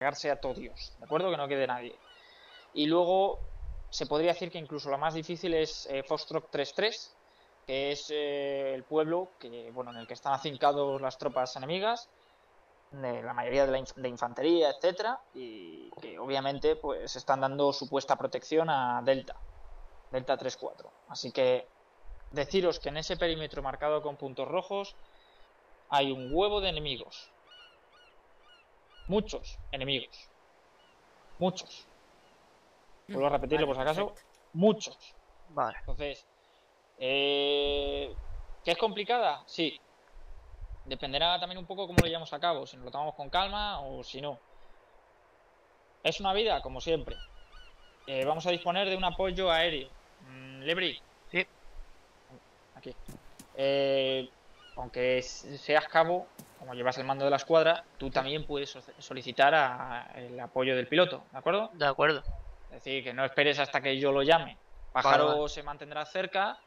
pegarse a todo Dios, ¿de acuerdo? Que no quede nadie. Y luego se podría decir que incluso la más difícil es eh, Foxtrot 3-3, que es eh, el pueblo que, bueno, en el que están acincados las tropas enemigas, de la mayoría de, la inf- de infantería, etcétera, y que obviamente pues están dando supuesta protección a Delta, Delta 3-4. Así que deciros que en ese perímetro marcado con puntos rojos hay un huevo de enemigos. Muchos enemigos. Muchos. Vuelvo a repetirlo por si acaso. Muchos. Vale. Entonces, eh, ¿que es complicada? Sí. Dependerá también un poco cómo lo llevamos a cabo, si nos lo tomamos con calma o si no. Es una vida, como siempre. Eh, vamos a disponer de un apoyo aéreo. Mm, Lebri. Sí. Aquí. Eh, aunque seas cabo, como llevas el mando de la escuadra, tú también puedes so- solicitar a- el apoyo del piloto, ¿de acuerdo? De acuerdo. Es decir, que no esperes hasta que yo lo llame. Pájaro Vale, vale. se mantendrá cerca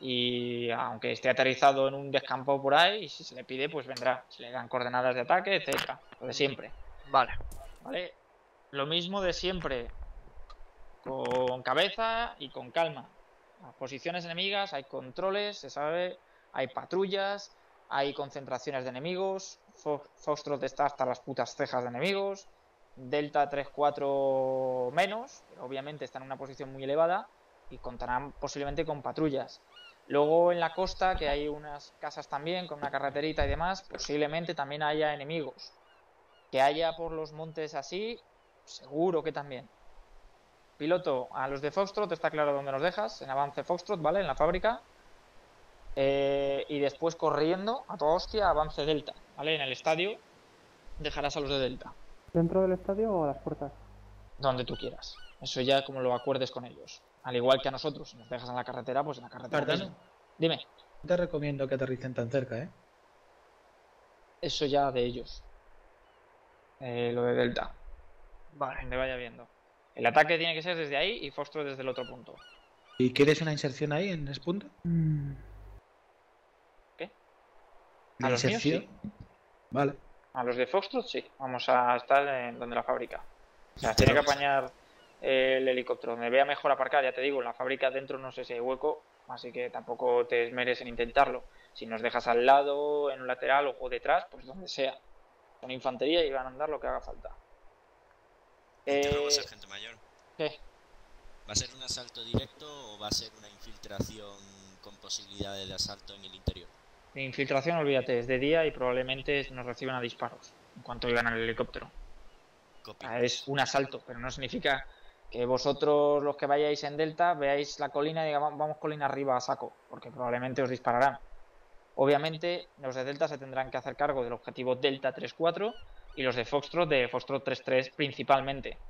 y aunque esté aterrizado en un descampado por ahí, y si se le pide, pues vendrá. Se le dan coordenadas de ataque, etcétera. Lo de siempre. Vale. ¿Vale? Lo mismo de siempre. Con cabeza y con calma. Las posiciones enemigas, hay controles, se sabe, hay patrullas, hay concentraciones de enemigos. Fo- Foxtrot está hasta las putas cejas de enemigos. Delta 3-4 menos, obviamente está en una posición muy elevada y contarán posiblemente con patrullas. Luego en la costa, que hay unas casas también con una carreterita y demás, posiblemente también haya enemigos. Que haya por los montes así, seguro que también. Piloto, a los de Foxtrot está claro dónde nos dejas, en avance Foxtrot, ¿vale? En la fábrica. Eh, y después corriendo a toda hostia, avance Delta, ¿vale? En el estadio dejarás a los de Delta, ¿Dentro del estadio o a las puertas? donde tú quieras. Eso ya como lo acuerdes con ellos. Al igual que a nosotros, si nos dejas en la carretera, pues en la carretera. Mismo. Dime, no te recomiendo que aterricen tan cerca, ¿eh? eso ya de ellos. Eh, lo de Delta, Vale. donde vaya viendo. El ataque tiene que ser desde ahí y Foxtrot desde el otro punto. ¿Y quieres una inserción ahí en ese punto? Mm, ¿A los míos? inserción? Vale. A los de Foxtrot sí, vamos a estar en donde la fábrica. O sea, tiene que apañar el helicóptero donde vea mejor aparcar, ya te digo, en la fábrica dentro no sé si hay hueco, así que tampoco te esmeres en intentarlo. Si nos dejas al lado, en un lateral o- detrás, pues donde sea. Son infantería y van a andar lo que haga falta. Eh, sargento mayor. ¿qué? ¿Va a ser un asalto directo o va a ser una infiltración con posibilidades de asalto en el interior? De infiltración, olvídate, es de día y probablemente nos reciban a disparos en cuanto llegan al helicóptero. Copy. Es un asalto, pero no significa que vosotros, los que vayáis en Delta, veáis la colina y "Va- vamos colina arriba a saco, porque probablemente os dispararán. Obviamente, los de Delta se tendrán que hacer cargo del objetivo Delta 3-4 y los de Foxtrot de Foxtrot 3-3 principalmente.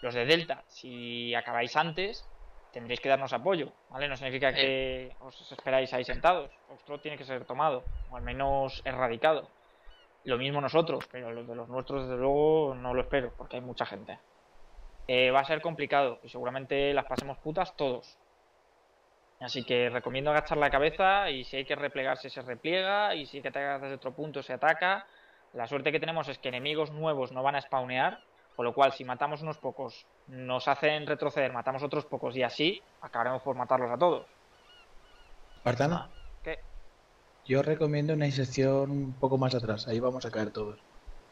Los de Delta, si acabáis antes, tendréis que darnos apoyo, ¿vale? No significa que os esperáis ahí sentados. Foxtrot tiene que ser tomado, o al menos erradicado. Lo mismo nosotros, pero los de los nuestros, desde luego, no lo espero, porque hay mucha gente. Eh, va a ser complicado y seguramente las pasemos putas todos. Así que recomiendo agachar la cabeza y si hay que replegarse se repliega y si hay que atacar desde otro punto se ataca. La suerte que tenemos es que enemigos nuevos no van a spawnear, con lo cual si matamos unos pocos nos hacen retroceder, matamos otros pocos y así acabaremos por matarlos a todos. Espartano, Ah, ¿Qué? yo recomiendo una inserción un poco más atrás. Ahí vamos a caer todos.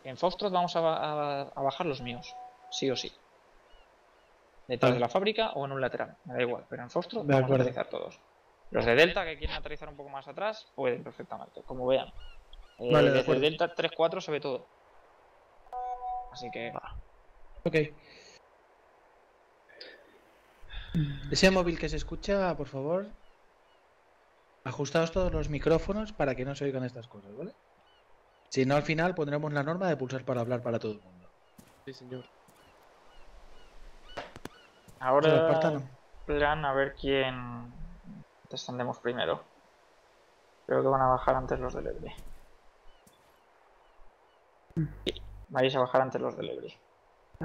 En Foxtrot vamos a, a- a bajar los míos, sí o sí. Detrás Vale. de la fábrica o en un lateral, me da igual, pero en Foxtrot vamos a aterrizar todos. Los de Delta que quieren aterrizar un poco más atrás pueden perfectamente, como vean. Eh, Vale, desde. Delta 3-4 se ve todo. Así que Ok. Ese móvil que se escucha, por favor, ajustaos todos los micrófonos para que no se oigan estas cosas, ¿vale? Si no, al final pondremos la norma de pulsar para hablar para todo el mundo. sí, señor. ahora plan a ver quién descendemos primero. Creo que van a bajar antes los del Ebre. Sí, vais a bajar antes los del Ebre.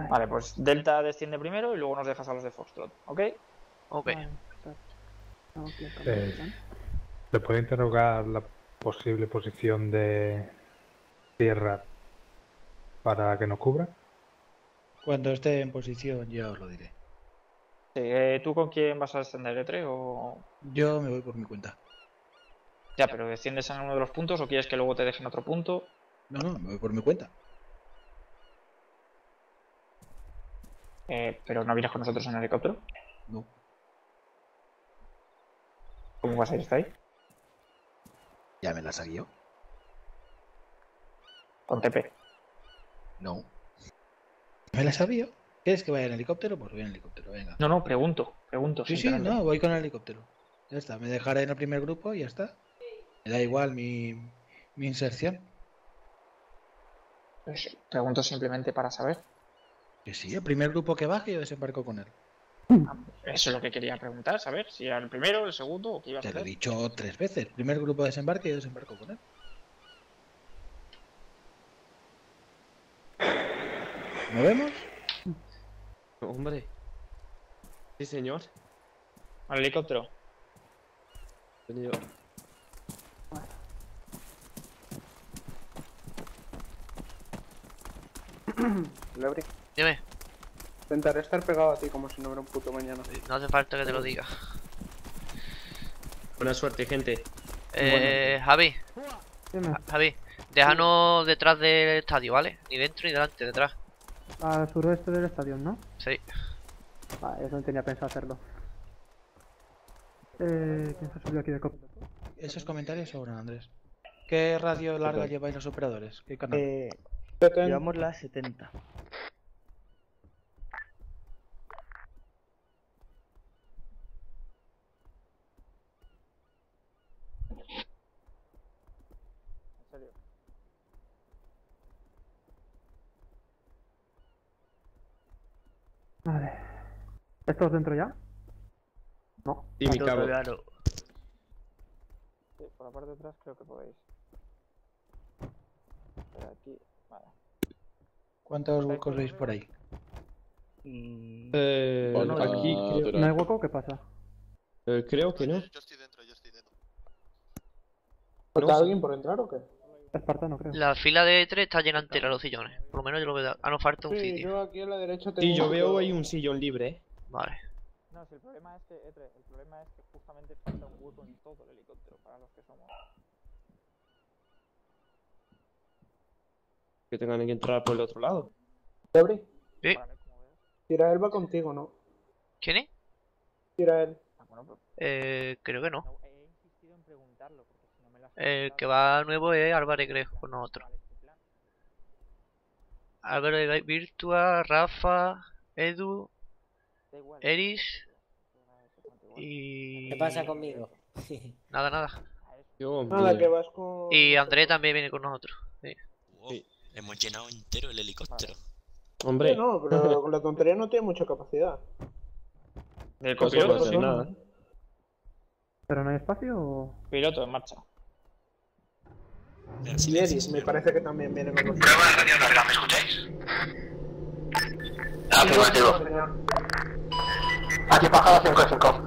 Vale, pues Delta desciende primero y luego nos dejas a los de Foxtrot, ¿ok? Ok. Vale, Eh, plan. ¿Le puede interrogar la posible posición de tierra para que nos cubra? Cuando esté en posición ya os lo diré. Sí, eh, ¿Tú con quién vas a descender, E3? O... Yo me voy por mi cuenta. Ya, pero ¿desciendes en uno de los puntos o quieres que luego te dejen otro punto? No, no, me voy por mi cuenta. Eh, pero no vienes con nosotros en el helicóptero. No. ¿Cómo vas a ir hasta ahí? Ya me la saqué. Con TP. No. ¿Me la sabía? ¿Quieres que vaya en helicóptero? Pues voy en helicóptero, venga. No, no, pregunto, pregunto. sí, sí, no, voy con el helicóptero. Ya está, me dejaré en el primer grupo y ya está. Me da igual mi, mi inserción. Pues pregunto simplemente para saber. Que sí, el primer grupo que baje yo desembarco con él. Eso es lo que quería preguntar, saber si era el primero, el segundo o qué ibas a Te lo he dicho tres veces. Primer grupo de desembarque y yo desembarco con él. ¿Nos vemos? Hombre. Sí, señor. Al helicóptero. Venido. Lebri. Dime, Intentaré estar pegado a ti como si no hubiera un puto mañana. no hace falta que te lo diga. Buena suerte, gente. Eh, Javi, Dime, Ja- Javi, déjanos detrás del estadio, ¿vale? Ni dentro ni delante, detrás. al suroeste del estadio, ¿no? Sí. Vale, eso no tenía pensado hacerlo. Eh, ¿quién se subió aquí de copia? Esos comentarios sobran, Andrés. ¿Qué radio larga lleváis los operadores? ¿Qué canal? Eh, llevamos la 70. En serio. Vale. ¿Estos dentro ya? No. Y mi cabo. Claro. Sí, por la parte de atrás creo que podéis. Pero aquí, vale. ¿Cuántos huecos veis por ahí? Mm, Eh, Bueno, aquí no, creo, pero- ¿No hay hueco? ¿Qué pasa? eh, creo que no. Yo estoy dentro, yo estoy dentro. No sé. alguien por entrar o qué? Espartano, creo. La fila de tres está llena entera los sillones. Por lo menos yo lo veo. Ah, nos falta un Sí, sitio. yo aquí a la derecha tengo Sí, yo veo ahí un sillón libre, ¿eh? Vale. No, si el problema es que, Etre, el problema es que justamente falta un hueco en todo el helicóptero para los que somos. Que tengan que entrar por el otro lado. Lebri, ¿Sí? Para mí, como ves. tira él va contigo, ¿no? ¿Quién es? Tira él. Ah, bueno, pero Eh, creo que no. no, he insistido en preguntarlo porque si no me lo has El que va nuevo es Álvarez, creo, con nosotros. ¿cuál es tu plan? Álvarez Virtua, Rafa, Edu. Eris igual. y. ¿Qué pasa conmigo? Nada, nada. Nada, que vas con... Y André también viene con nosotros. Sí. Wow, Sí. hemos llenado entero el helicóptero. Hombre, Sí, no, pero con la tontería no tiene mucha capacidad. Del no se copiloto, sí. nada. ¿Pero no hay espacio o...? Piloto en marcha. Y Eris, me parece que también viene con nosotros. Prueba de radio larga, ¿me escucháis? Afirmativo, señor. Aquí bajada 5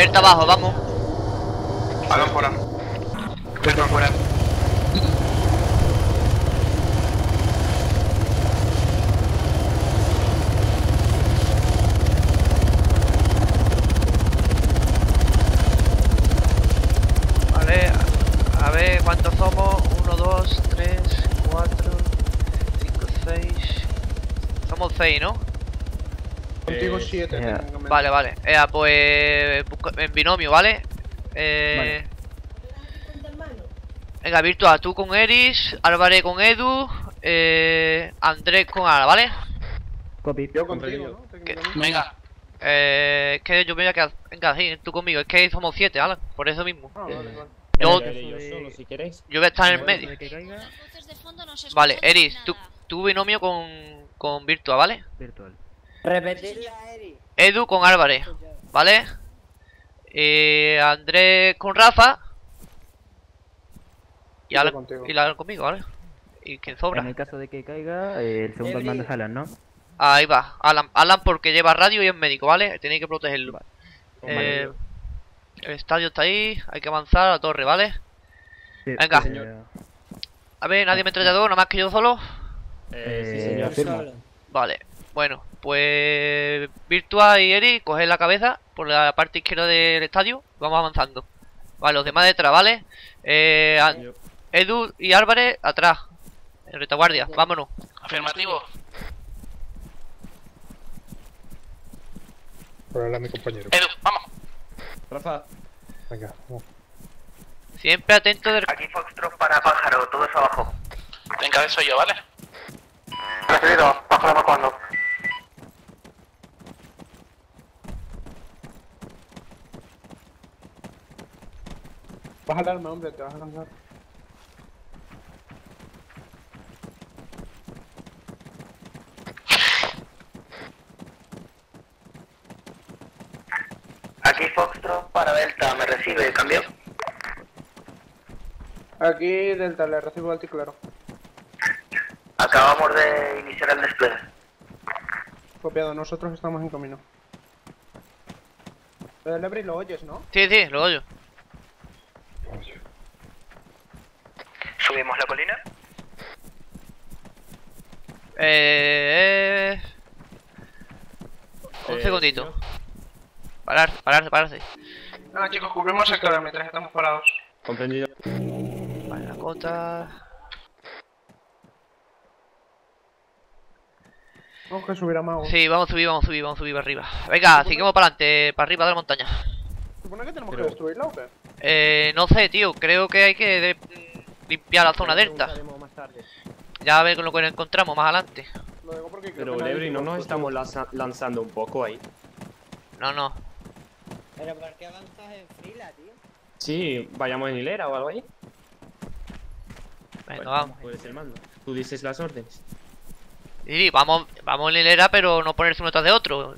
Delta abajo. Vamos. Balón fuera. Delta fuera. Vale, a ver cuántos somos. 1, 2, 3, 4, 5, 6. Somos 6, ¿no? Contigo 7. ya. Vale, vale. Ea, pues. En binomio, ¿vale? Eh. Venga, Virtua, tú con Eris, Álvarez con Edu, eh, Andrés con Ara, ¿vale? Copy. Yo contigo. Venga. Eh, es que yo me voy a quedar. Venga, sí, tú conmigo. Es que somos 7, Alan, por eso mismo. Ah, vale, vale. Yo, yo solo, si queréis. yo voy a estar en el medio. Vale, Eris, tú, tú binomio con, con Virtua, ¿vale? Virtual. Repetirla. Edu con Álvarez, ¿vale? Eh, Andrés con Rafa. Y, Alan, y Alan conmigo, ¿vale? Y quien sobra. En el caso de que caiga, eh, el segundo al mando es Alan, ¿no? Ahí va, Alan, Alan porque lleva radio y es médico, ¿vale? Tenéis que protegerlo. Eh, el estadio está ahí, hay que avanzar a la torre, ¿vale? Sí, Venga. eh, A ver, nadie me entrellado, nada más que yo solo. eh, afirmo. Vale, bueno, pues Virtua y Eri, coger la cabeza por la parte izquierda del estadio, vamos avanzando. Vale, los demás detrás, ¿vale? Eh, Edu y Álvarez atrás, en retaguardia, vámonos. Afirmativo. Por ahora mi compañero. Edu, vamos. Rafa. Venga, vamos. Siempre atento del... Aquí Foxtrot para pájaro, todo eso abajo. Te encabezo yo, ¿vale? Recibido, bajo la Vas a alarme, hombre, te vas a lanzar. Aquí Foxtrot para Delta, me recibe, cambio. Aquí, Delta, le recibo alto y claro. Acabamos de iniciar el despliegue. Copiado, nosotros estamos en camino. Eh, Lebri, lo oyes, ¿no? Sí, sí, lo oyo. ¿Subimos la colina? Eh... Un Eh, segundito. Parar, pararse, pararse. Ah, chicos, cubrimos sector mientras estamos parados. Comprendido. Vale, la cota... Vamos que subir a Mago. Sí, vamos a subir, vamos a subir, vamos a subir para arriba. Venga, seguimos para adelante, para arriba de la montaña. ¿Supone que tenemos Pero- que destruirla o qué? Eh, no sé, tío, creo que hay que de- limpiar la zona delta. Ya a ver con lo que nos encontramos más adelante. Lo digo porque creo Pero Lebri, ¿no nos estamos lanza- lanzando un poco ahí? No, no. Pero ¿por qué avanzas en fila, tío? Sí, vayamos en hilera o algo ahí. Venga, Bueno, vamos. Puedes el mando. Tú dices las órdenes. Sí, vamos, vamos en hilera, pero no ponerse uno tras de otro.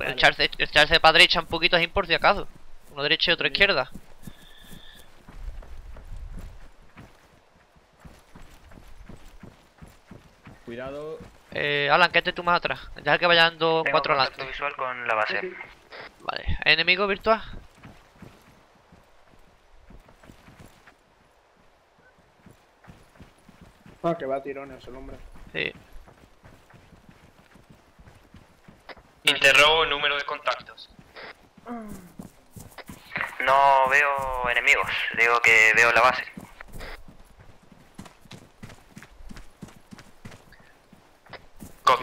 Echarse, echarse para derecha un poquito así por si acaso. Uno derecha y otro izquierda. Cuidado. Eh, Alan, quédate tú más atrás. Deja que vayan dos, cuatro adelante. visual con la base. Vale. ¿Hay enemigo virtual? Ah, que va a tirones el hombre. Sí. Interrogo número de contactos. No veo enemigos, digo que veo la base.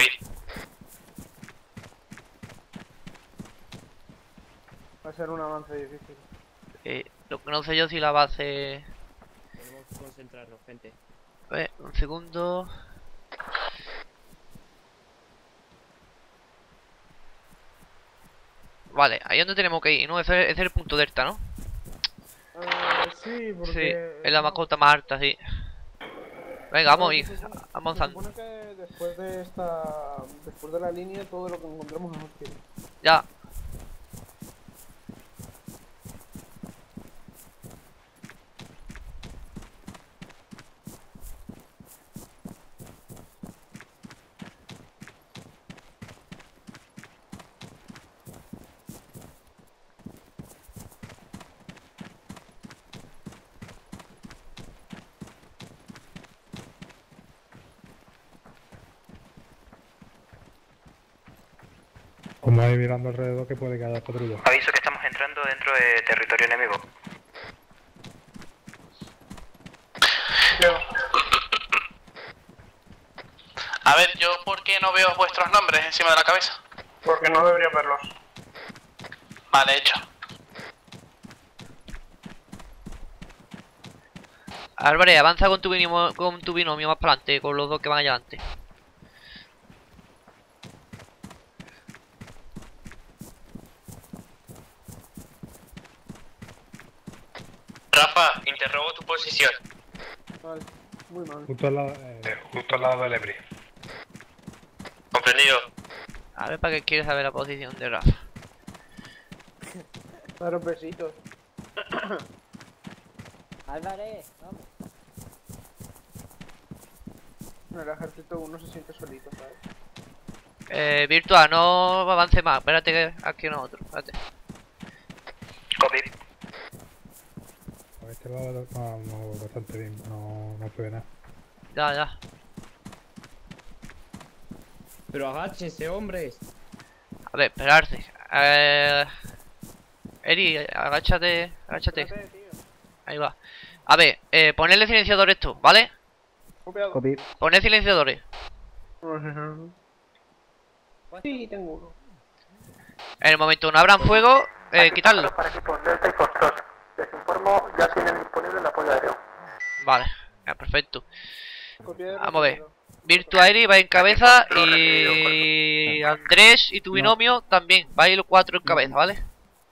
Copy. Va a ser un avance difícil. Lo que no sé yo si la base... Tenemos que concentrarnos, gente. A ver, un segundo. Vale, ahí es donde tenemos que ir, ¿no? Ese, ese es el punto delta, ¿no? Eh, sí, porque... Sí, es la mascota más alta, sí. Venga, vamos a ir, Se supone- avanzando. Después de esta... Después de la línea, todo lo que encontremos es hostil. Ya. Como ahí mirando alrededor que puede que haya patrulla. Aviso que estamos entrando dentro de territorio enemigo. A ver, yo por qué no veo vuestros nombres encima de la cabeza. Porque no debería verlos. Vale, hecho. Álvarez, avanza con tu binomio, con tu binomio más para adelante, con los dos que van allá adelante. Rafa, interrogo tu posición. Vale, muy mal. Justo al lado, eh, Justo al lado del Ebri. Comprendido. A ver para qué quieres saber la posición de Rafa. Daros besitos. Álvarez, vamos. En el ejército uno se siente solito, ¿sabes? Eh, Virtua, no avance más, espérate que aquí nosotros, espérate. Copy. A este lado no, no, bastante bien, no, no se ve nada. Ya, ya. Pero agáchense, hombres. A ver, esperarse. Eh... Eri, agáchate, agáchate. Ahí va. A ver, eh, ponerle silenciador esto, ¿vale? Copiado. Copy. Poner silenciadores. Sí, tengo uno. En el momento que no abran fuego, eh, quitarlo. Para Foxtrot. Les informo, ya tienen disponible el apoyo aéreo. Vale, ya, perfecto. Vamos a ver. Virtua Eri va en cabeza y Andrés y tu binomio también. Vais los cuatro en cabeza, ¿vale?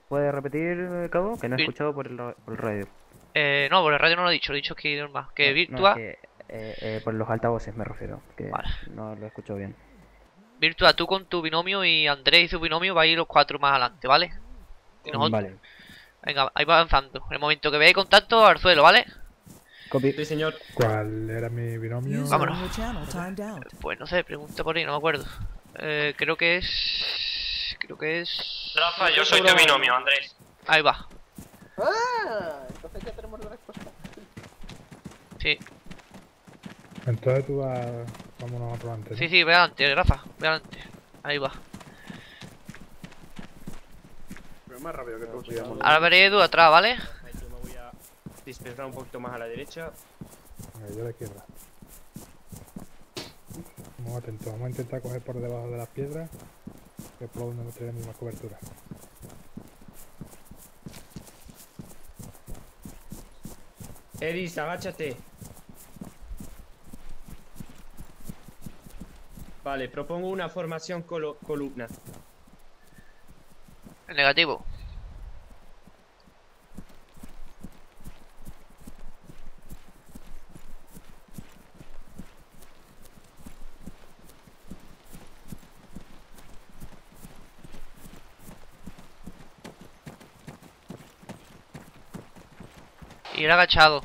¿Puedes repetir, Cabo? Que no he escuchado por el, ra- por el radio. Eh, no, por el radio no lo he dicho, lo he dicho que normal. Que No, Virtua, es que, eh, eh, por los altavoces me refiero, que Vale. no lo escucho bien. Virtua, tú con tu binomio y Andrés y su binomio vais los cuatro más adelante, ¿vale? Y nosotros- Vale. Venga, ahí va avanzando. En el momento que veáis contacto, al suelo, ¿vale? Copy. Sí, señor. ¿Cuál era mi binomio? Vámonos. Pues no sé, pregunta por ahí, no me acuerdo. Eh, creo que es. Creo que es. Rafa, yo soy tu binomio, Andrés. Ahí va, Ah, entonces ya tenemos la respuesta. sí. Entonces tú vas... Vámonos a antes. Sí, sí, ve adelante, Rafa, ve adelante. Ahí va. Pero más rápido que tú. Ahora veré Edu atrás, ¿vale? Yo me voy a dispersar un poquito más a la derecha. Venga, yo a la izquierda. Vamos atentos, vamos a intentar coger por debajo de las piedras, que es por donde no tenemos más cobertura. Eris, agáchate. Vale, propongo una formación colo- columna. Negativo. Ir agachado.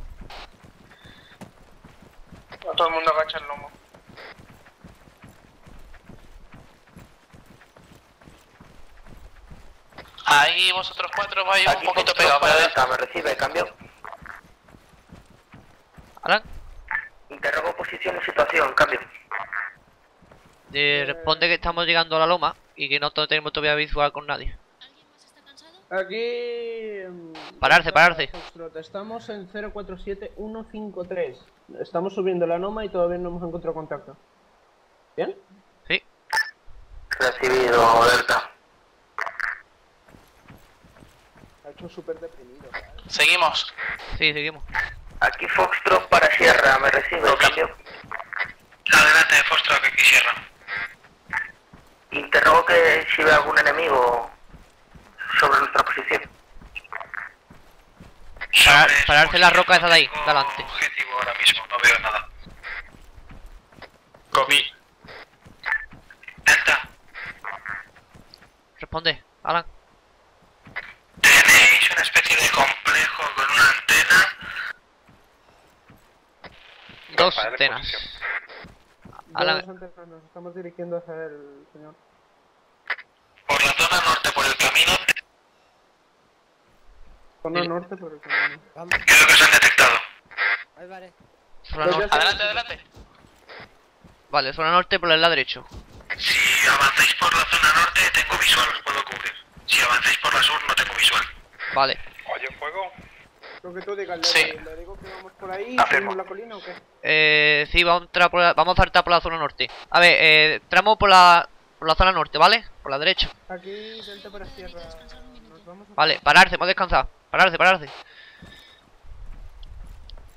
Todo el mundo agacha el lomo. Ahí vosotros cuatro vais un poquito pegados, ¿vale? me recibe, cambio. Alan, Interrogo posición y situación, cambio. eh, responde que estamos llegando a la loma y que no tenemos todavía visual con nadie. Aquí. mm, Pararse, pararse. Estamos en 047153. Estamos subiendo la Noma y todavía no hemos encontrado contacto. ¿Bien? Sí. Recibido, Delta. Ha hecho súper deprimido. Seguimos. Sí, seguimos. Aquí Foxtrot para Sierra, me recibe, cambio. Adelante, Foxtrot, que aquí cierra. Interrogo que si ve algún enemigo sobre nuestra posición. Parar- pararse en la roca esa de ahí, de adelante. Objetivo ahora mismo, no veo nada. Copy. Delta, Responde, Alan. Una especie de complejo con una antena. Dos antenas. Dos antenas, nos estamos dirigiendo hacia el señor. Por la zona norte, por el camino, Zona Sí. norte por el camino. creo que se han detectado. Álvarez. zona Pues ya norte. Adelante, adelante. Vale, zona norte por el lado derecho. Si avanzáis por la zona norte, tengo visual, os puedo cubrir. Si avanzáis por la sur, no tengo visual. Vale. ¿Oye fuego? Lo que tú digas, le, Sí. le digo que vamos por ahí subimos la colina o qué. Eh, sí, vamos a, entrar por la- vamos a saltar por la zona norte. A ver, eh, entramos por la, por la zona norte, ¿vale? Por la derecha. Aquí, delta para Sierra. Nos vamos a... Vale, pararse, hemos descansado. Pararse, pararse.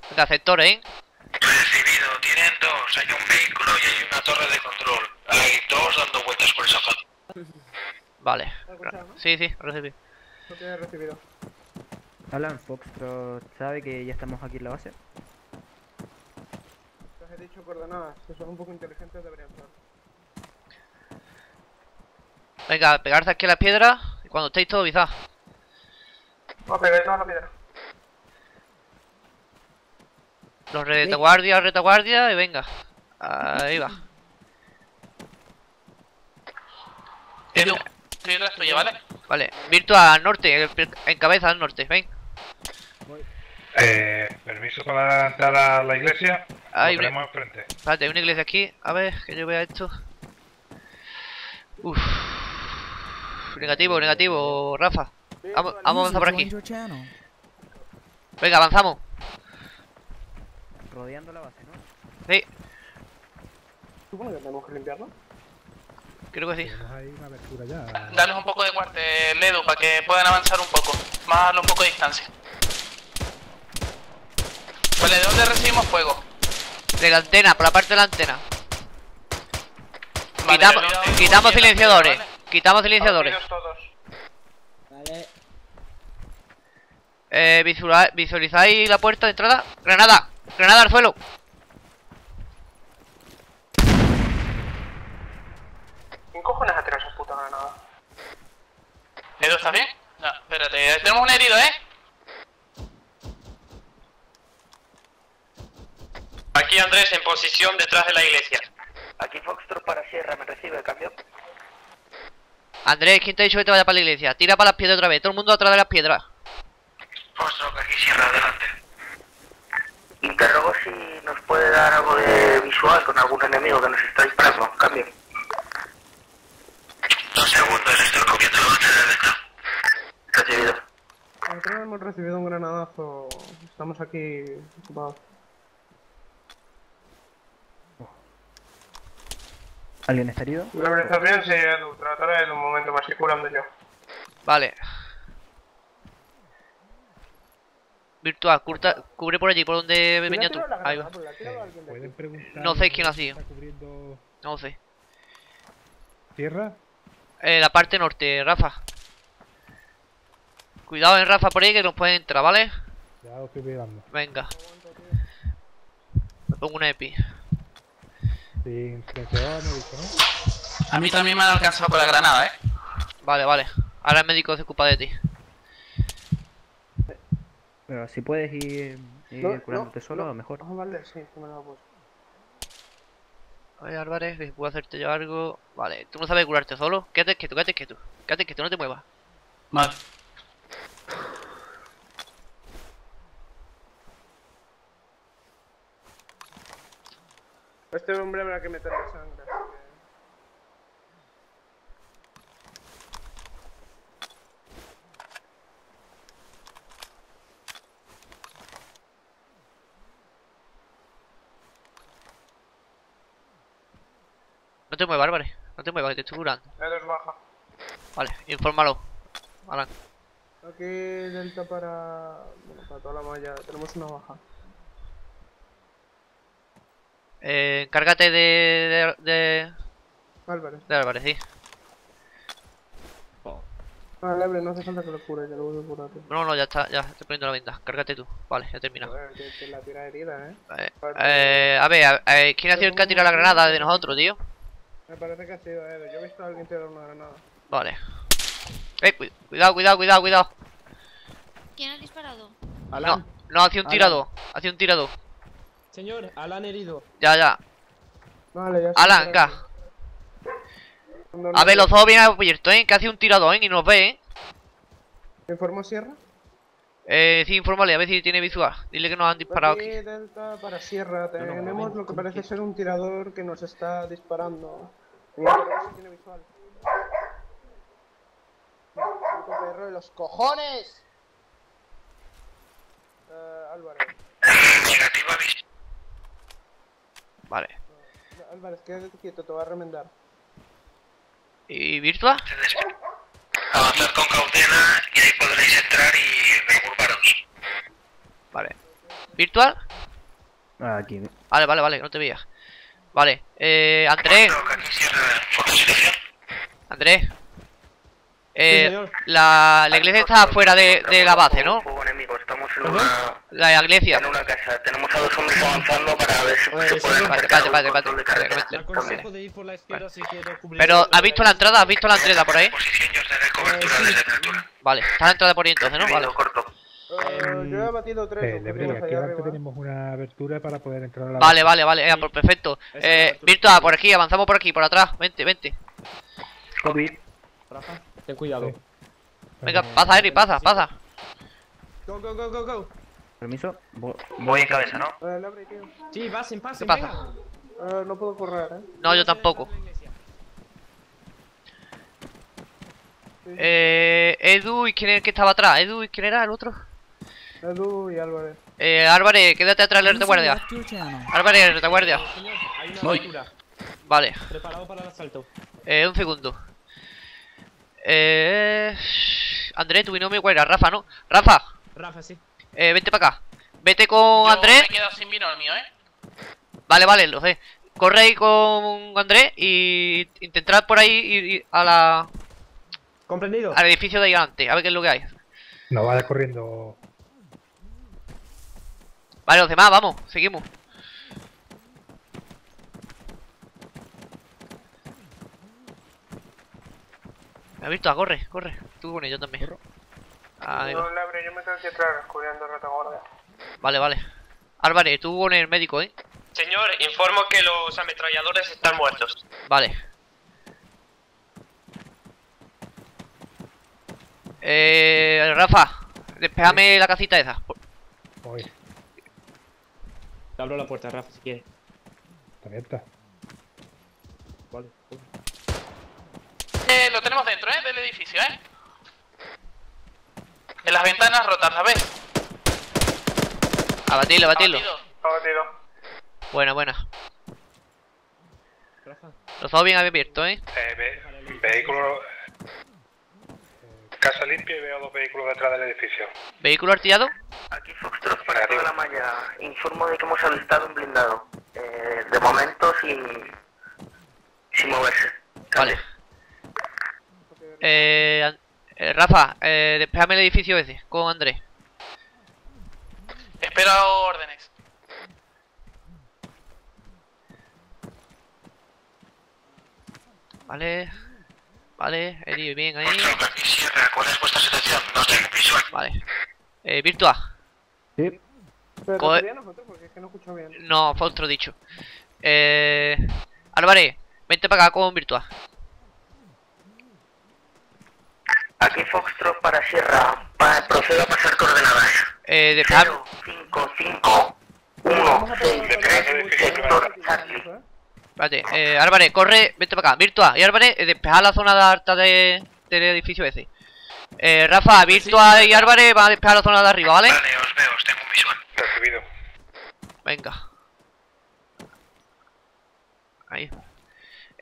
Venga, ¿eh? Recibido, tienen dos. Hay un vehículo y hay una torre de control. Hay dos dando vueltas por esa zona. Vale. Sí, sí, recibí. No tiene recibido. Alan Foxtrot sabe que ya estamos aquí en la base. Les he dicho coordenadas, que son un poco inteligentes, deberían ser. Venga, pegarse aquí a las piedras y cuando estéis todos avisad. Vamos a pegarnos a la piedra. Los retaguardia, retaguardia y venga. Ahí va. Edu, estoy detrás tuya, ¿vale? Virtua al norte, en cabeza al norte, ven. Eh, permiso para entrar a la iglesia. Ahí, Lo tenemos enfrente. Espérate, hay una iglesia aquí. A ver, que yo vea esto. Uf. Negativo, negativo, Rafa. Vamos, vamos a avanzar por aquí. Venga, avanzamos. Rodeando la base, ¿no? Sí, Supongo que tenemos que limpiarlo. Creo que sí. Una abertura ya. Danos un poco de cuartel, Edu, para que puedan avanzar un poco. Más darle un poco de distancia. Vale, ¿de dónde recibimos fuego? De la antena, por la parte de la antena. Vale, Quitamos, quitamos silenciadores. ¿vale? Quitamos silenciadores. Vale. Eh, visual- visualizáis la puerta de entrada. Granada, granada al suelo. ¿Quién cojones ha tirado esa puta granada? ¿Edu está bien? No, espérate, tenemos un herido, ¿eh? Aquí Andrés en posición detrás de la iglesia. Aquí Foxtrot para Sierra, me recibe, cambio. Andrés, ¿quién te ha dicho que te vaya para la iglesia? Tira para las piedras otra vez. Todo el mundo atrás de las piedras. Foxtrot, aquí Sierra, adelante. Interrogo si nos puede dar algo de visual con algún enemigo que nos está disparando. Cambio. Dos segundos, estoy comiendo la base de dentro. Recibido. Nosotros hemos recibido un granadazo. Estamos aquí ocupados. ¿Alguien está herido? ¿La? Sí, Edu. Trataré en un momento más. Curando yo. Vale. Virtual, curta- cubre por allí, por donde venía tú. Ahí va. ¿Pueden preguntar? No sé quién lo hacía. ¿Está cubriendo No sé. tierra? Eh, la parte norte, Rafa. Cuidado en Rafa por ahí que nos pueden entrar, ¿vale? Ya lo estoy cuidando. Venga. Me pongo una EPI. Sin silenciador, me he dicho, ¿no? A mí también me han alcanzado con la granada, ¿eh? Vale, vale. Ahora el médico se ocupa de ti. Pero si puedes ir, ir No, curándote no, solo, no. mejor. Ah, vale, sí, me lo ha puesto. A ver, Álvarez, que puedo hacerte yo algo. Vale, tú no sabes curarte solo. Quédate quieto, quédate quieto. Quédate quieto, no te muevas. Vale. Este hombre habrá que meterle sangre. No te muevas, Álvarez. No te muevas, que te estoy curando. Edu es baja. Vale, infórmalo. Alan. Aquí delta para... Bueno, para toda la malla. Tenemos una baja. Eh, encárgate de, de, de, Álvarez. de Álvarez, sí. Ah, Lebre, no hace falta que lo cure, ya lo voy a curar. No, no, ya está, ya estoy poniendo la venda. Cárgate tú. Vale, ya que, que la tira herida, eh. Eh, eh, a ver, a- eh, ¿quién ha sido el que ha tirado la granada de nosotros, tío? Me parece que ha sido Edu. Yo he visto a alguien tirar una granada. Vale. Eh, cu- cuidado, cuidado, cuidado, cuidado. ¿Quién ha disparado? No, no, hacía un Alan. tirado. Hacía un tirado. Señor, Alan herido. Ya, ya. Vale, ya Alan, acá. A ver, los ojos bien abiertos, ¿eh? Que hace un tirado, ¿eh? Y nos ve, ¿eh? ¿Me informó Sierra? Eh, sí, infórmale, a ver si tiene visual. Dile que nos han disparado Aquí aquí. Delta para Sierra. no, Tenemos lo que ¿cómo parece ser un tirador que nos está disparando. Voy a ver si tiene visual. Puto perro de los cojones. Eh, Álvarez. Negativa vis. Vale. No, Álvarez, quédate quieto, te voy a remendar. ¿Y Virtua? Avanzad con cautela y ahí podréis entrar y. Vale. ¿Virtual? Ah, Aquí. Vale, vale, vale, no te veas. Vale, eh, Andrés. Andrés. Eh, la, la iglesia está fuera de, de la base, ¿no? Estamos en una, La iglesia. en una casa. Tenemos a dos hombres avanzando para ver si se pueden señor. acercar Espérate, a un espérate, control de espérate, carretera. espérate, Le aconsejo de ir por la izquierda si quiere cubrir. Pero, ¿has visto la entrada? ¿Has visto la entrada por ahí? Altura. Vale, está la entrada por ahí entonces, ¿no? Vale. corto. Eh, yo he batido tres. Eh, los Lebre, últimos aquí allá adelante arriba. tenemos una abertura para poder entrar a la Vale, vale, vale, pues perfecto. Eh, Virtua, por aquí, avanzamos por aquí, por atrás. Vente, vente. COVID. Rafa, ten cuidado. Venga, pasa, Eri, pasa, pasa. Go, go, go, go, go. Permiso. Vo- Voy en cabeza, ¿no? Eh. Sí, pasen, pasen. ¿Qué pasa? Eh, no puedo correr, eh. No, yo tampoco. Eh, Edu, ¿y quién era el que estaba atrás? Edu, ¿y quién era el otro? Edu y Álvarez. Eh, Álvarez, quédate atrás del retaguardia. Álvarez, retaguardia. Señor, hay una Voy. Vale, Preparado para el asalto. eh, un segundo. Eh. Andrés, tu binomio cuál era, Rafa, ¿no? Rafa, Rafa, sí. eh, vente para acá. Vete con Yo Andrés. me he quedado sin binomio, ¿eh? Vale, vale, lo sé. Corre ahí con Andrés y intentar por ahí ir, ir a la, ¿Comprendido? al edificio de ahí adelante, a ver qué es lo que hay. No vaya corriendo Vale, los demás, vamos, seguimos. Me ha visto, corre, corre. Tú con ellos también. No, Labre, yo me tengo que entrar cubriendo retaguardia. Vale, vale. Álvarez, tú con el médico, ¿eh? Señor, informo que los ametralladores están muertos. Vale. Eh, Rafa, despejame la casita esa. Voy. Te abro la puerta, Rafa, si quieres. Está abierta. Vale. Eh, lo tenemos dentro, ¿eh? Del edificio, ¿eh? En las ventanas rotas, ¿sabes? Abatirlo, abatirlo. Abatido. Buena, buena. Los dos bien abiertos, ¿eh? Eh, ve- vehículo. Casa limpia y veo dos vehículos detrás del edificio. ¿Vehículo artillado? Aquí Foxtrot para toda la malla. Informo de que hemos avistado un blindado. Eh, de momento sin, sin moverse. Vale. Eh, eh, Rafa, eh, despejame el edificio ese con Andrés. Espera órdenes. Vale. Vale, Eri, bien ahí. Sierra, ¿cuál es vuestra situación? No tengo visual. Vale. Eh, Virtua. Sí. Pero porque es que no escucho bien. No, fue otro dicho. Eh, Álvarez, vente para acá con Virtua. Aquí Foxtrot para Sierra. Pa- procedo a pasar coordenadas. Eh, despejame. 5, 5, 1, 6, 3, sector Charlie. Espérate, eh, Álvarez, corre, vente para acá. Virtua y Álvarez, eh, despejar la zona de alta de, del edificio ese. Eh, Rafa, Virtua y Álvarez van a despejar la zona de arriba, ¿vale? Vale, os veo, os tengo un visual. Recibido. Venga. Ahí.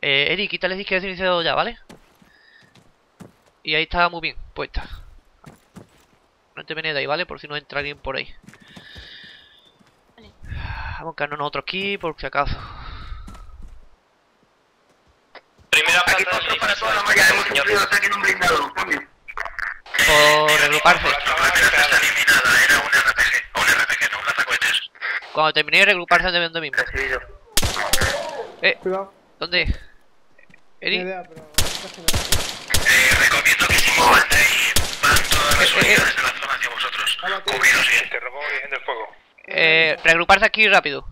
Eh, Eri, quítale disque de iniciado ya, ¿vale? Y ahí está muy bien, puesta. No te vienes de ahí, ¿vale? Por si no entra alguien por ahí. Vamos a quedarnos nosotros aquí, por si acaso. Para toda la malla. Ataque en un blindado. Por regruparse. está eliminada, era un RPG. O un RPG, no un lanzacohetes. Cuando termine de regruparse de donde mismo. Recibido. Eh, Cuidado. ¿dónde? Eri. Idea, pero. Eh, recomiendo que se muevan de ahí. Van todas las Eh, eh, unidades de la zona hacia vosotros. Cubridos origen del fuego. Eh, regruparse aquí rápido.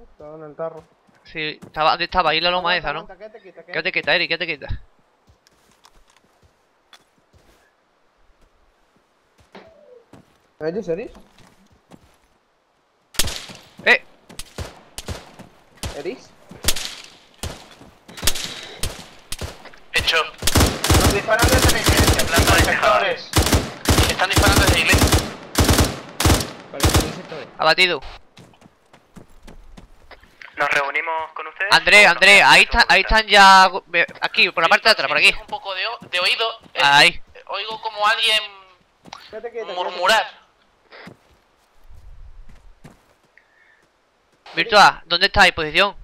Estaba en el tarro. Sí, estaba, ¿dónde estaba? Ahí la loma esa, ¿no? Quédate quieta, quédate. Quédate quieta, Eri, quédate quieta. ¿Me oyes, Eris? ¡Eh! ¿Eris? Hecho. Nos disparan desde la iglesia. Planta de inspectores. Están disparando desde la iglesia. Vale, ¿qué sectores? Abatido. Nos reunimos con ustedes. Andrés, Andrés, ahí, está, ahí están ya. ve- Aquí, por la parte de atrás, por aquí. Un poco de, o- de oído. eh, Ahí. Oigo como alguien murmurar. Virtua, ¿dónde estáis? ¿Posición?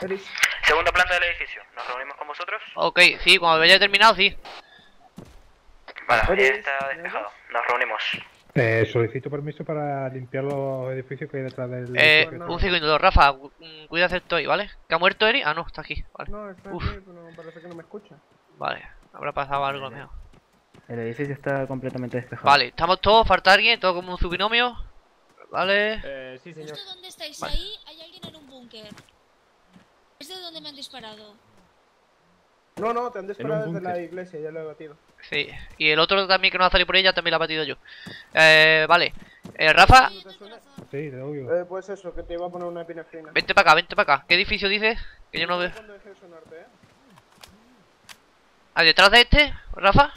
Eris. Segunda planta del edificio. ¿Nos reunimos con vosotros? Ok, sí, cuando haya terminado, sí. Vale, está despejado. Nos reunimos. Eh, solicito permiso para limpiar los edificios que hay detrás del. Eh, edificio. un segundo, Rafa, mm, cuida esto ahí, ¿vale? ¿Que ha muerto Eri? Ah, no, está aquí, vale. No, está Uf. aquí, pero parece que no me escucha. Vale, habrá pasado algo lo mejor. El edificio está completamente despejado. Vale, estamos todos, falta alguien, todo como un subbinomio. Vale. Eh, sí, señor. Justo donde estáis Vale. ahí hay alguien en un búnker. Es de donde me han disparado. No, no, te han disparado desde la iglesia, ya lo he batido. Sí, y el otro también que no ha salido por ella también lo ha batido yo. Eh, vale. Eh, Rafa. Sí, te oigo. Eh, pues eso, que te iba a poner una epinefrina. vente para acá, vente para acá. ¿Qué edificio dices? Que yo no veo. ¿eh? ¿Ah, detrás de este, Rafa?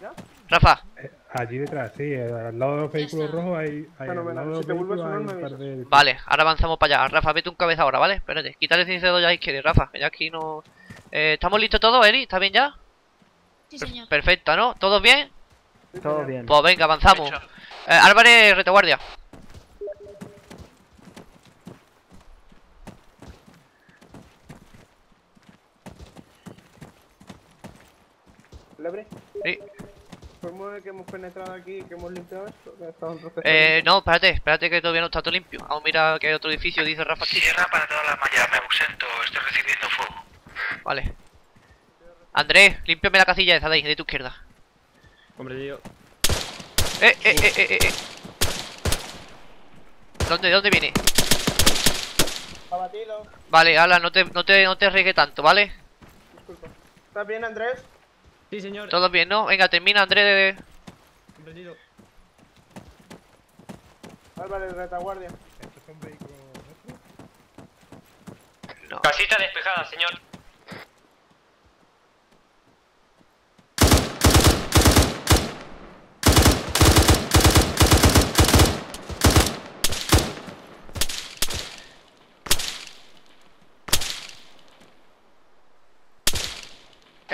¿Ya? Rafa, Eh, allí detrás, sí, eh, al lado de los vehículos rojos hay. hay al lado si vehículos hay un par de. vale, ahora avanzamos para allá. Rafa, vete un cabeza ahora, ¿vale? Espérate, quítale el sincero ya izquierdo, Rafa. que Ya aquí no. Eh, ¿Estamos listos todos, Eri? ¿Está bien ya? Sí, Per- señor. Perfecto, ¿no? ¿Todos bien? Todo bien. Pues venga, avanzamos. Eh, Álvarez, retaguardia. ¿Lebre? Sí. informo de que hemos penetrado aquí y que hemos limpiado esto. Eh, no, espérate, espérate que todavía no está todo limpio. Vamos a mirar que hay otro edificio, dice Rafa aquí. Cierra para toda la malla, me ausento, estoy recibiendo fuego. Vale. Andrés, límpiame la casilla esa de ahí, de tu izquierda. Hombre, yo. Eh, eh, eh, eh, eh. ¿Dónde, de dónde viene? Abatido. Vale, Alan, no te, no te, no te tanto, ¿vale? Disculpa. ¿Estás bien, Andrés? Sí, señor. Todo bien, ¿no? Venga, termina, Andrés. de- Comprendido. Álvarez, retaguardia. ¿Esto es un vehículo nuestro? Casita despejada, señor.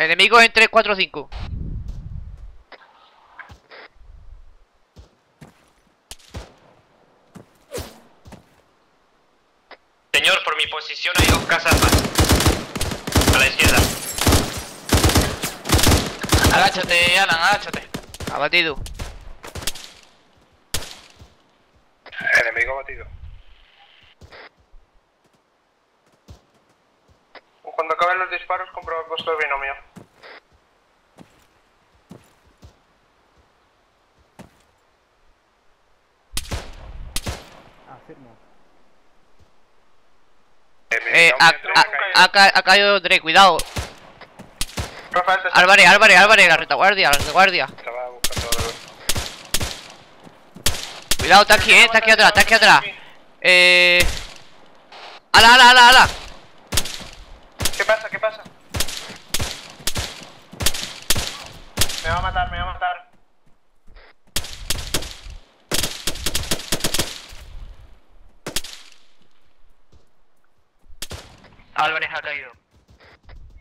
Enemigos en 3, 4, 5. Señor, por mi posición hay dos casas más. A la izquierda. Agáchate, Alan, agáchate. Abatido. Enemigo abatido. Cuando acaben los disparos, comprobad vuestro binomio. Afirmo. Eh, ha, ha- ha ca- ha caído Dre, cuidado. Álvarez, Álvarez, Álvarez, la retaguardia, la retaguardia. Cuidado, está aquí, eh, está aquí atrás, está aquí atrás. Eh. ¡Ala, ala, ala, ala! ¿Qué pasa? ¿Qué pasa? Me va a matar, me va a matar. Álvarez ha caído.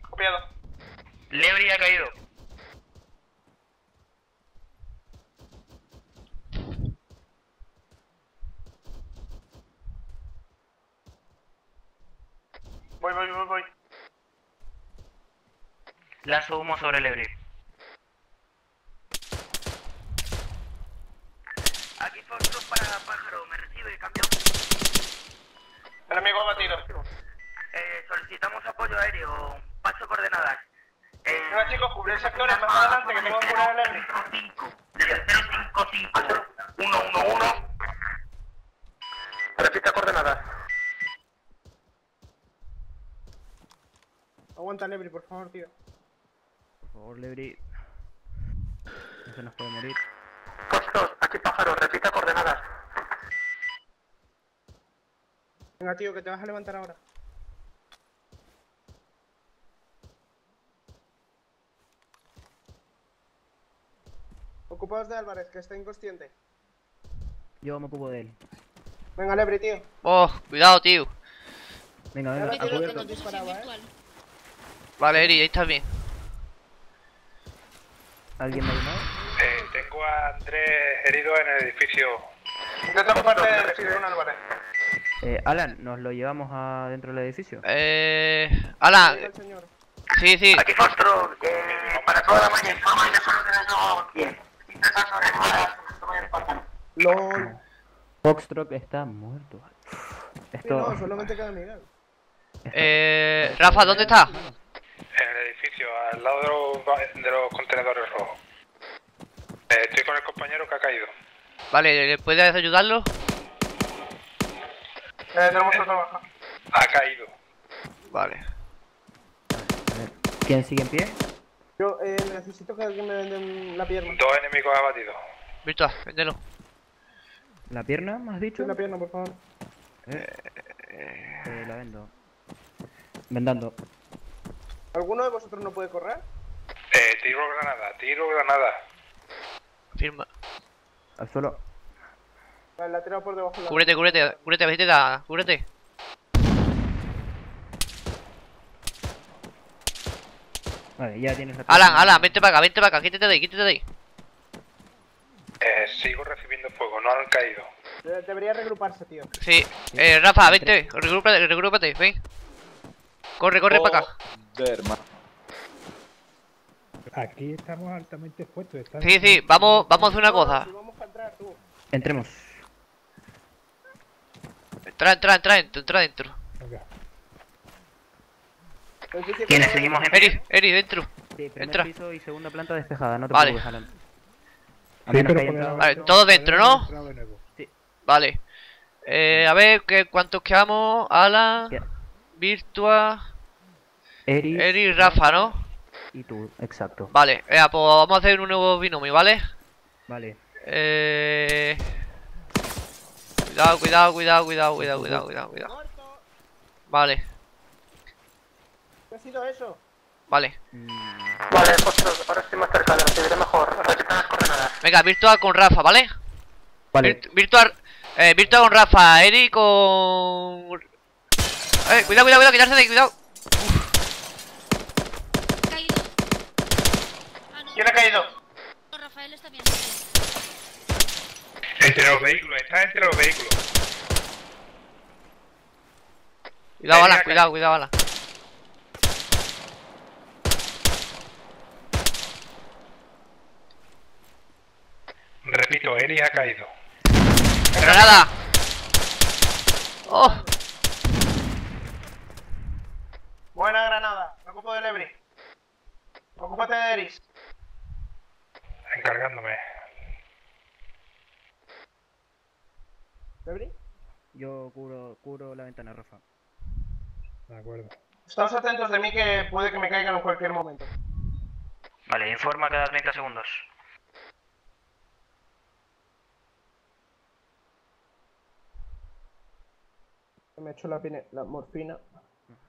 Copiado. Lebri ha caído. Voy, voy, voy, voy. Lanzo humo sobre Lebri. Aquí Foxtrot para pájaro, me recibe, cambio. Enemigo abatido. Eh, solicitamos apoyo aéreo, paso coordenadas. Eh, Venga chicos, cubrir sectores más adelante que tengo que curar el Henry. 055 111. Repita coordenadas. Aguanta Lebri, por favor, tío. Por favor, Lebri. No se nos puede morir. Foxtrot, aquí pájaro, repita coordenadas. Venga, tío, que te vas a levantar ahora. Ocupados de Álvarez, que está inconsciente. Yo me ocupo de él. Venga, Lebri, tío. Oh, cuidado, tío. Venga, venga, a cubierto. ¿eh? Vale, Eri, ahí estás bien. ¿Alguien me ha llamado? Eh, tengo a Andrés herido en el edificio. Intenta parte de recibir un Álvarez. Eh, Alan, ¿nos lo llevamos a dentro del edificio? Eh. Alan, sí, sí. Aquí Foxtrot, eh, para toda la mañana informa que solo tenemos 10. Intenta sobrevolar el pantano. LOL. Foxtrot está muerto. Esto... no, solamente queda Miguel. Eh. Rafa, ¿dónde estás? En el edificio, al lado de los, de los contenedores rojos. Eh, estoy con el compañero que ha caído. Vale, ¿le ¿puedes ayudarlo? Eh, tenemos otra baja. Ha caído. Vale. ¿Quién sigue en pie? Yo eh, necesito que alguien me venda la pierna. Dos enemigos abatidos. Virtual, véndelo. ¿La pierna, me has dicho? Sí, la pierna, por favor. Eh, la vendo. Vendando. ¿Alguno de vosotros no puede correr? Eh, tiro granada, tiro granada. Firma. Al suelo. La tirado por debajo de la... Cúbrete, cúbrete, cúbrete, vete, da, cúbrete. Vale, ya tienes la Alan. Alan, vente para acá, vente para acá, quítate de ahí, quítate de ahí. Eh, sigo recibiendo fuego, no han caído. De- Debería regruparse, tío. Sí. Eh, Rafa, vente, regrúpate, regrúpate, ven. Corre, corre para acá. Aquí estamos altamente expuestos. están- Sí, sí, vamos, vamos a hacer una cosa. Entremos. Entra, entra, entra dentro, entra dentro. ¿Quiénes seguimos en Eri, Eri, dentro. Sí, primer Entra. piso y segunda planta despejada, no te Vale. preocupes, Alan. A Sí, pero entrado- Vale, todos dentro, ¿no? de nuevo. Vale. Eh, a ver, ¿qué, ¿cuántos quedamos? Alan, Virtua, Eri, Eri Rafa, ¿no? y tú, exacto. Vale, eh, pues vamos a hacer un nuevo binomio, ¿vale? Vale. Eh... Cuidado, cuidado, cuidado, cuidado, cuidado, cuidado, cuidado, cuidado. Vale, ¿Qué ha sido eso? vale. Vale, pues ahora estoy más cerca, lo recibiré mejor. Las coordenadas. Venga, Virtua con Rafa, ¿vale? Vale. Virt- Virtua, eh, Virtua con Rafa, Eri con... Eh, cuidado, cuidado, cuidado, quitarse de ahí, cuidado. Caído. ¿Quién ha caído? No, Rafael está bien. Entre los vehículos, está entre los vehículos. Cuidado, ha cuidado, cuidado, Alan. Repito, Eri ha caído. ¡Granada! ¡Oh! Buena granada. Me ocupo de Lebri. Ocúpate de Eris. Encargándome. ¿Lebri? Yo cubro, cubro la ventana, Rafa. De acuerdo. Estamos atentos de mí que puede que me caigan en cualquier momento. Vale, informa cada 30 segundos. Me he hecho la, pine- la morfina.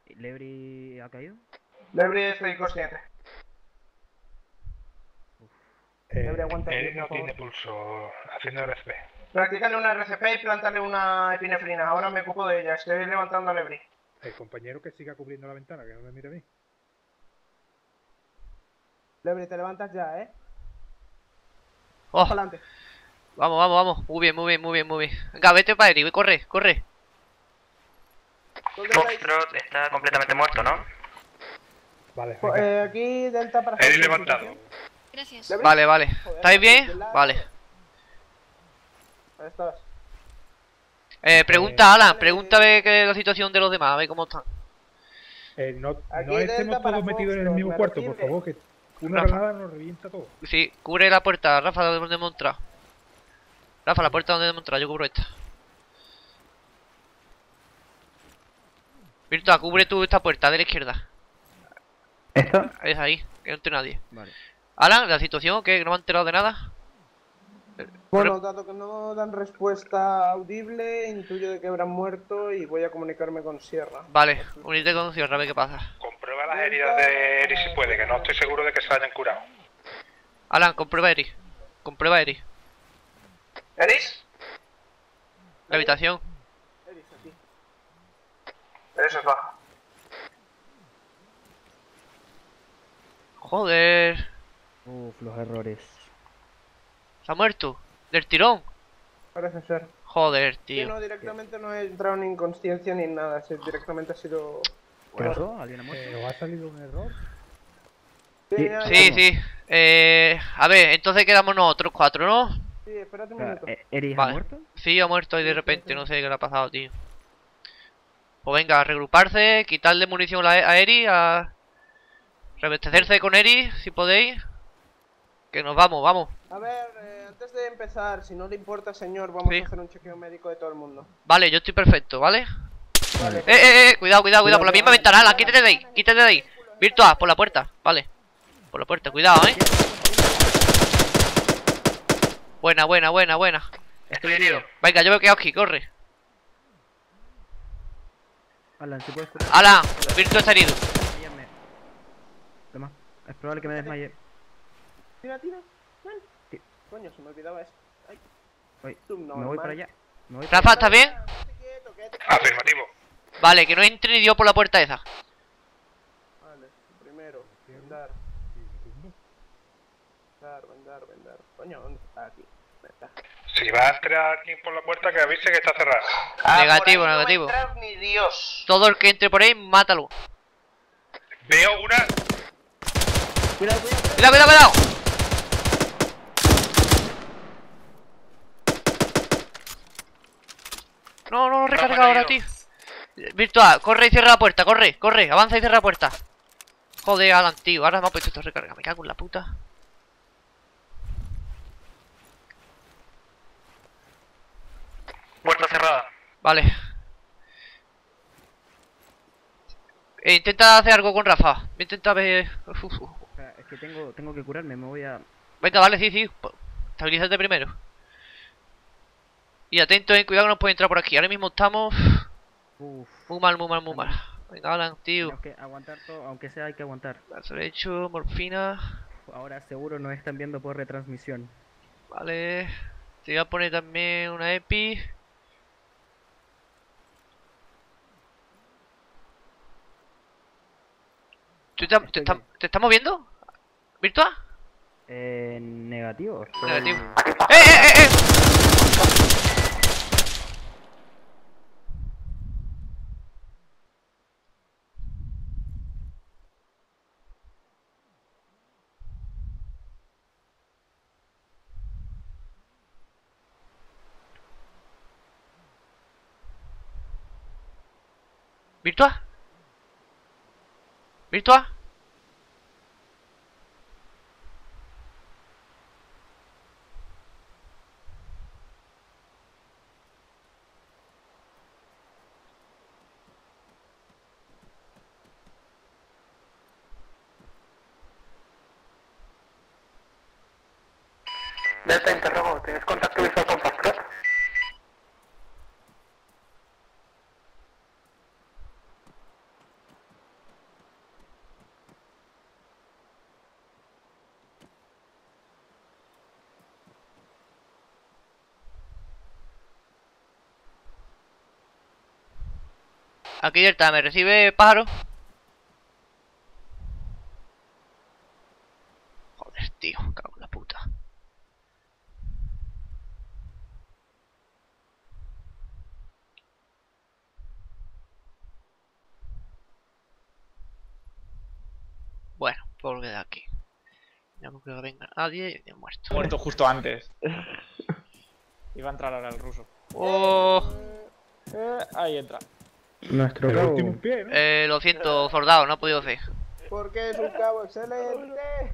¿Lebri ha caído? Lebri estoy inconsciente. Eh, Lebri, aguanta aquí, Eri no tiene pulso. Haciendo RCP. Practícale una RCP y plántale una epinefrina. Ahora me ocupo de ella. Estoy levantando a Lebri. El compañero que siga cubriendo la ventana, que no me mire a mí. Lebri, te levantas ya, ¿eh? ¡Oh! Adelante. Vamos, vamos, vamos. Muy bien, muy bien, muy bien, muy bien. Venga, vete para Eri, corre, corre. Foxtrot está completamente muerto, ¿no? Vale, Jo- eh, aquí Delta para... Eri levantado. Gracias. Vale, vale. ¿Estáis bien? Vale. Estás. Eh, pregunta, Alan, pregúntale qué es la situación de los demás, a ver cómo están. Eh, no, no estemos todos metidos en el mismo ¿me cuarto, por favor, que una Rafa. granada nos revienta todo. Sí, cubre la puerta, Rafa, donde hemos entrado. Rafa, la puerta donde hemos entrado, yo cubro esta. Virtua, cubre tú esta puerta de la izquierda. ¿Esto? Es ahí, que no entre nadie. Vale. Alan, ¿la situación? ¿Qué? ¿No me han enterado de nada? Bueno, dado que no dan respuesta audible, intuyo de que habrán muerto y voy a comunicarme con Sierra. Vale, unite con Sierra, a ver qué pasa. Comprueba las heridas de Eri si puede, que no estoy seguro de que se hayan curado. Alan, comprueba Eri. Comprueba Eri. ¿Eris? La habitación. Eris, aquí. Eris es baja. Joder. Uf, los errores. ¿Se ha muerto? ¿Del tirón? Parece ser. Joder, Sí, tío. no, directamente no he entrado en inconsciencia ni nada, sí, directamente ha sido... ¿Qué pasó? ¿Alguien ha muerto? Eh, ¿Os ha salido un error? Sí, Sí, sí. Eh, a ver, entonces quedamos nosotros cuatro, ¿no? Sí, espérate un minuto. eh, ¿Eris ha Vale. muerto? Sí, ha muerto ahí de repente, no sé qué le ha pasado, tío. Pues venga, a regruparse, quitarle munición a a Eri, a reabastecerse con Eri, si podéis. Que nos vamos, vamos. A ver, eh, antes de empezar, si no le importa, señor, vamos Sí. a hacer un chequeo médico de todo el mundo. Vale, yo estoy perfecto, ¿vale? Vale. Eh, eh, eh, cuidado, cuidado, cuidado, por la misma ventana, Alan, quítate de ahí, quítate de ahí. Virtua, por la puerta, vale. Por la puerta, cuidado, eh. Buena, buena, buena, buena. Estoy herido. Venga, yo me quedo aquí, corre. Alan, si puedes. Alan, Virtua está herido. Es probable que me desmaye. Tira, tira. Ven. Sí. Coño, se me olvidaba eso. Ay, Voy, subnormal. me voy para allá. Me voy Rafa, ¿estás bien? Quieto, quieto. Afirmativo. Vale, que no entre ni Dios por la puerta esa. Vale, primero, vendar. Vendar, vendar, vendar. Coño, ¿dónde está aquí? Está. Si va a entrar alguien por la puerta, que avise que está cerrada. negativo, por ahí negativo. No entrar ni Dios. Todo el que entre por ahí, mátalo. Veo una. Cuidado, cuidado. Cuidado, cuidado, cuidado. No, no, no, recarga ahora, tío. Virtual, corre y cierra la puerta, corre, corre, avanza y cierra la puerta. Joder, Alan, tío, ahora me ha puesto esto recarga, me cago en la puta. Puerta cerrada. Vale. Eh, intenta hacer algo con Rafa. Intenta ver. Uf, uf, uf. O sea, es que tengo, tengo que curarme, me voy a... Venga, vale, sí, sí. Estabilízate primero. Y atento, eh, cuidado que nos puede entrar por aquí. Ahora mismo estamos. Uf. Muy mal, muy mal, muy mal. Venga, Alan, tío. Tengo que aguantar todo, aunque sea hay que aguantar. Brazo derecho, morfina. Ahora seguro nos están viendo por retransmisión. Vale. Te voy a poner también una EPI. ¿Tú te, te, está- te estás moviendo? ¿Virtua? Eh, negativo. Negativo. ¡Eh, eh, eh! eh! ¿Virtua? ¿Virtua? Delta interrogo, ¿tienes contacto visual con Foxtrot? Aquí Delta, ¿me recibe pájaro? Joder, tío, cago en la puta. Bueno, por de aquí. Ya no creo que venga nadie y he muerto. Muerto justo antes. Iba a entrar ahora el ruso. Oh, Eh, ahí entra. Nuestro cabo. último pie, ¿no? eh, lo siento, soldado, no he podido hacer. Porque es un cabo excelente.